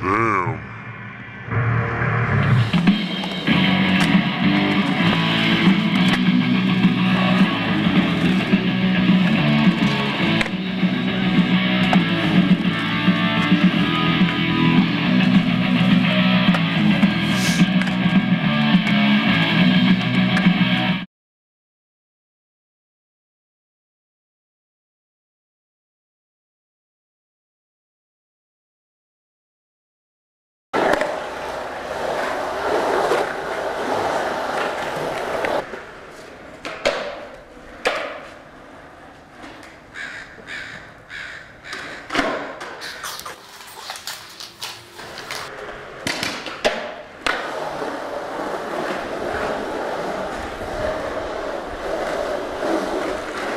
Damn.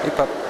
Hip hop.